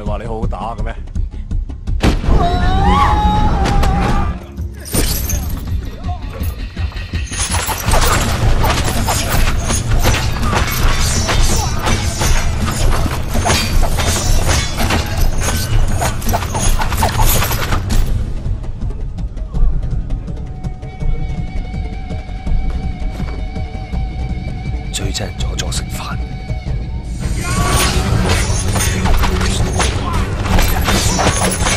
係話你好好打嘅咩？最憎人坐坐食飯。Thank you.